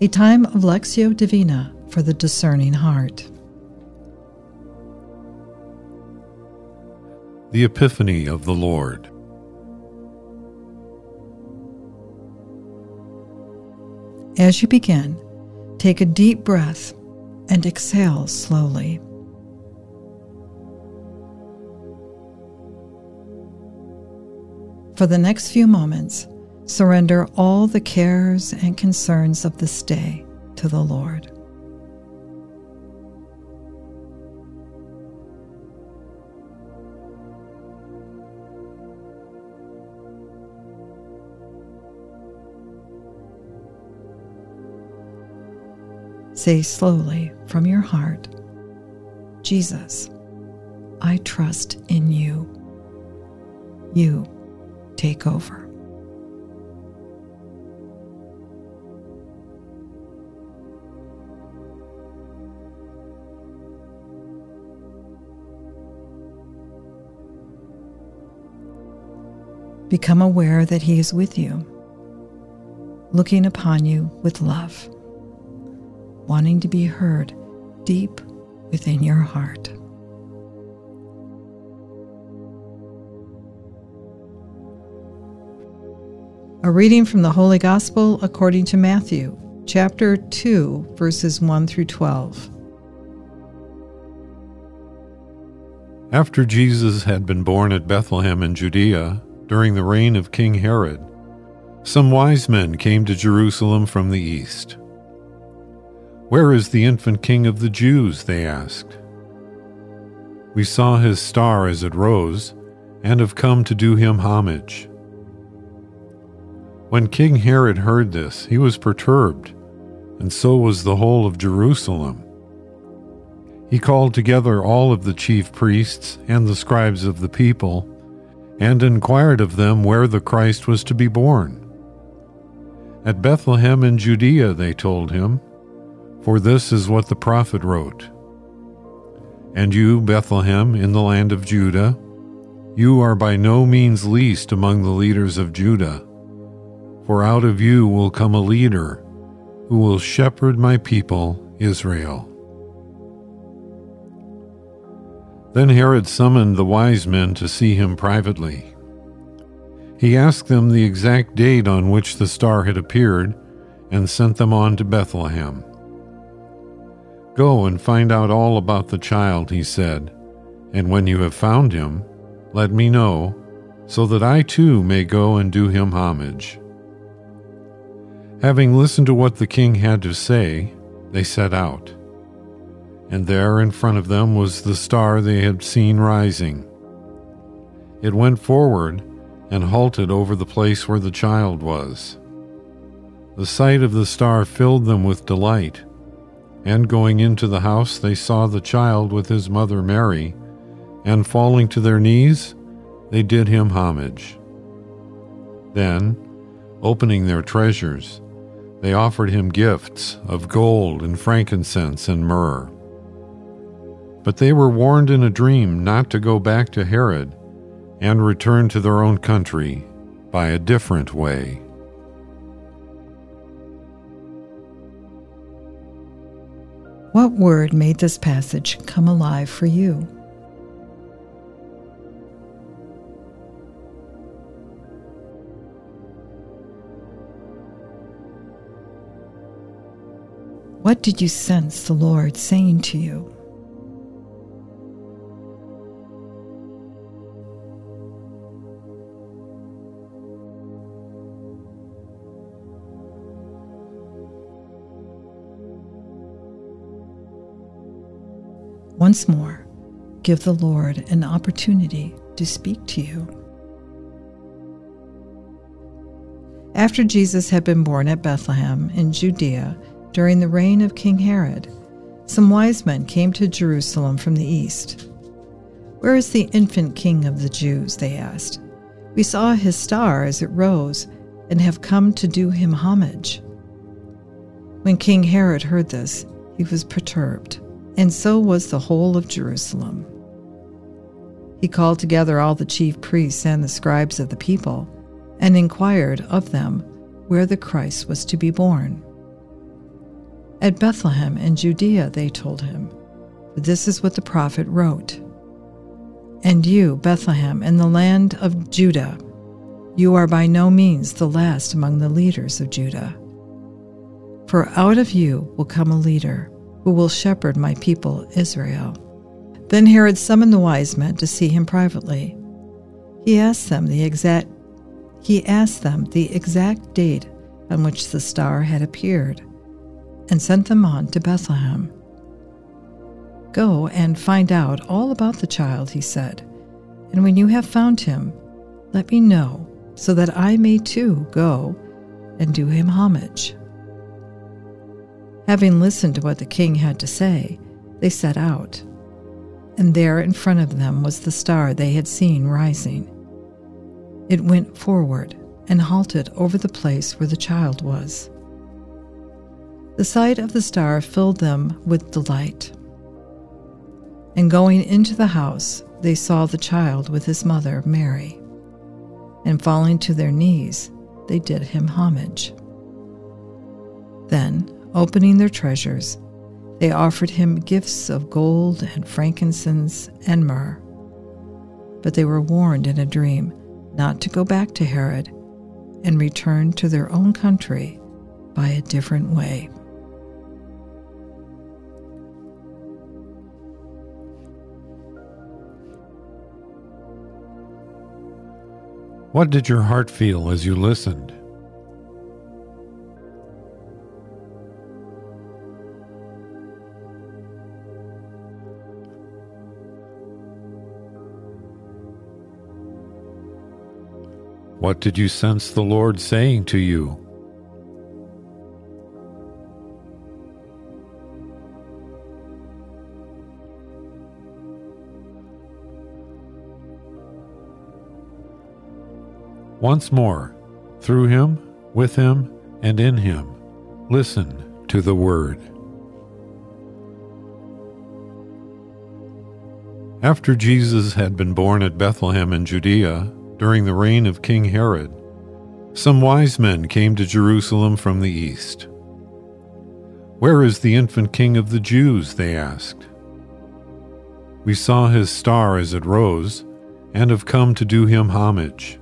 a time of Lectio Divina for the discerning heart. The Epiphany of the Lord. As you begin, take a deep breath and exhale slowly. For the next few moments, surrender all the cares and concerns of this day to the Lord. Say slowly from your heart, Jesus, I trust in you. You take over. Become aware that He is with you, looking upon you with love, wanting to be heard deep within your heart. A reading from the Holy Gospel according to Matthew, chapter 2, verses 1 through 12. After Jesus had been born at Bethlehem in Judea, during the reign of King Herod, some wise men came to Jerusalem from the east. Where is the infant king of the Jews? they asked. We saw his star as it rose, and have come to do him homage. When King Herod heard this, he was perturbed, and so was the whole of Jerusalem. He called together all of the chief priests and the scribes of the people and inquired of them where the Christ was to be born. At Bethlehem in Judea, they told him, for this is what the prophet wrote. And you, Bethlehem, in the land of Judah, you are by no means least among the leaders of Judah, for out of you will come a leader who will shepherd my people, Israel. Then Herod summoned the wise men to see him privately. He asked them the exact date on which the star had appeared and sent them on to Bethlehem. Go and find out all about the child, he said, and when you have found him, let me know, so that I too may go and do him homage. Having listened to what the king had to say, they set out and there in front of them was the star they had seen rising. It went forward and halted over the place where the child was. The sight of the star filled them with delight, and going into the house, they saw the child with his mother Mary, and falling to their knees, they did him homage. Then, opening their treasures, they offered him gifts of gold and frankincense and myrrh. But they were warned in a dream not to go back to Herod and return to their own country by a different way. What word made this passage come alive for you? What did you sense the Lord saying to you? Once more, give the Lord an opportunity to speak to you. After Jesus had been born at Bethlehem in Judea during the reign of King Herod, some wise men came to Jerusalem from the east. Where is the infant king of the Jews? They asked. We saw his star as it rose and have come to do him homage. When King Herod heard this, he was perturbed and so was the whole of Jerusalem. He called together all the chief priests and the scribes of the people, and inquired of them where the Christ was to be born. At Bethlehem in Judea, they told him. This is what the prophet wrote. And you, Bethlehem, in the land of Judah, you are by no means the last among the leaders of Judah. For out of you will come a leader who will shepherd my people Israel. Then Herod summoned the wise men to see him privately. He asked them the exact he asked them the exact date on which the star had appeared and sent them on to Bethlehem. Go and find out all about the child, he said, and when you have found him, let me know, so that I may too go and do him homage. Having listened to what the king had to say, they set out. And there in front of them was the star they had seen rising. It went forward and halted over the place where the child was. The sight of the star filled them with delight. And going into the house, they saw the child with his mother, Mary. And falling to their knees, they did him homage. Then, opening their treasures, they offered him gifts of gold and frankincense and myrrh. But they were warned in a dream not to go back to Herod and return to their own country by a different way. What did your heart feel as you listened? What did you sense the Lord saying to you? Once more, through him, with him, and in him, listen to the word. After Jesus had been born at Bethlehem in Judea, during the reign of King Herod, some wise men came to Jerusalem from the east. Where is the infant king of the Jews? they asked. We saw his star as it rose, and have come to do him homage.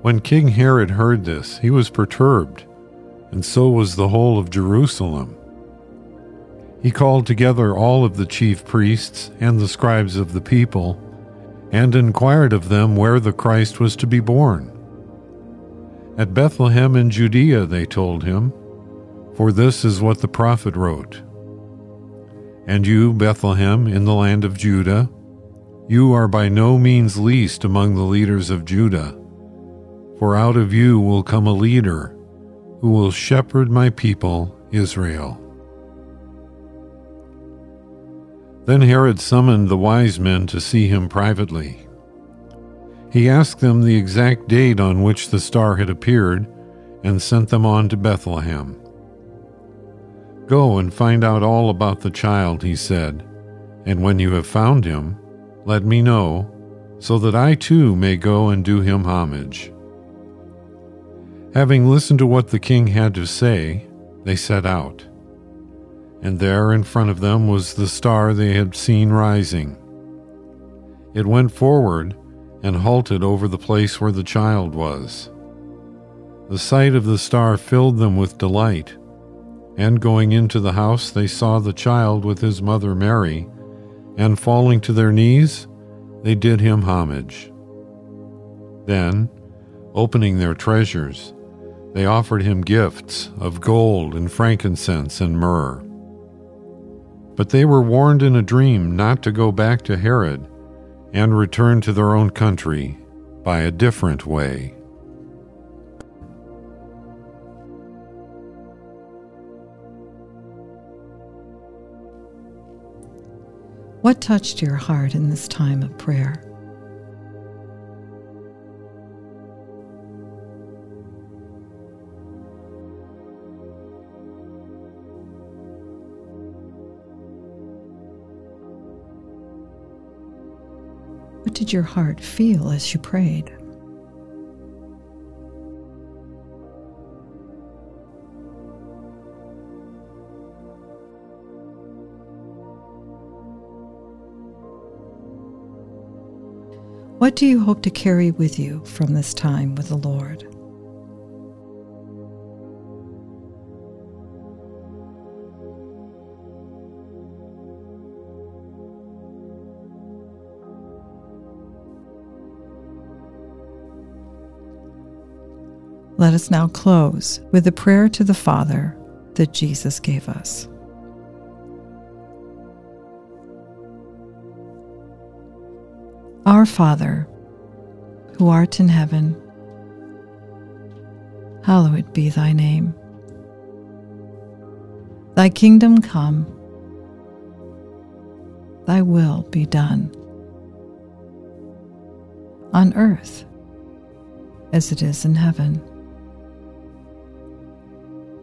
When King Herod heard this, he was perturbed, and so was the whole of Jerusalem. He called together all of the chief priests and the scribes of the people and inquired of them where the Christ was to be born. At Bethlehem in Judea, they told him, for this is what the prophet wrote. And you, Bethlehem, in the land of Judah, you are by no means least among the leaders of Judah, for out of you will come a leader who will shepherd my people, Israel. Then Herod summoned the wise men to see him privately. He asked them the exact date on which the star had appeared and sent them on to Bethlehem. Go and find out all about the child, he said, and when you have found him, let me know, so that I too may go and do him homage. Having listened to what the king had to say, they set out and there in front of them was the star they had seen rising. It went forward and halted over the place where the child was. The sight of the star filled them with delight, and going into the house, they saw the child with his mother Mary, and falling to their knees, they did him homage. Then, opening their treasures, they offered him gifts of gold and frankincense and myrrh. But they were warned in a dream not to go back to Herod and return to their own country by a different way. What touched your heart in this time of prayer? did your heart feel as you prayed? What do you hope to carry with you from this time with the Lord? Let us now close with the prayer to the Father that Jesus gave us. Our Father, who art in heaven, hallowed be thy name. Thy kingdom come, thy will be done, on earth as it is in heaven.